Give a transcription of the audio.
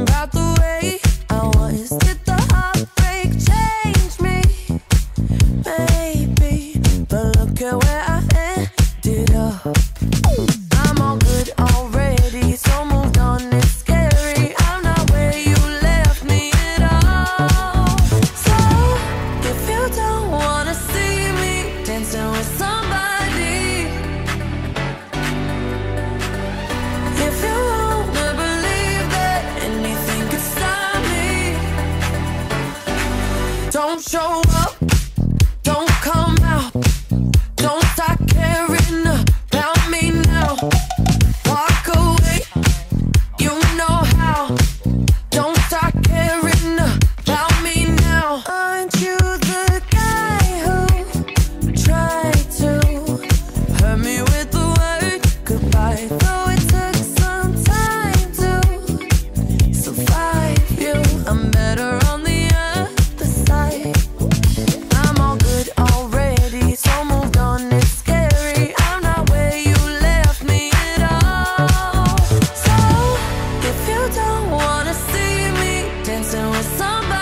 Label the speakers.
Speaker 1: about the way I was. Did the heartbreak change me? Maybe, but look at where I ended up. I'm all good already, so moved on. It's scary. I'm not where you left me at all. So if you don't wanna see me dancing with someone. Don't show up, don't come out, don't start caring about me now. Walk away, you know how. Don't start caring about me now. Aren't you the guy who tried to hurt me with the word goodbye? Wanna see me dancing with someone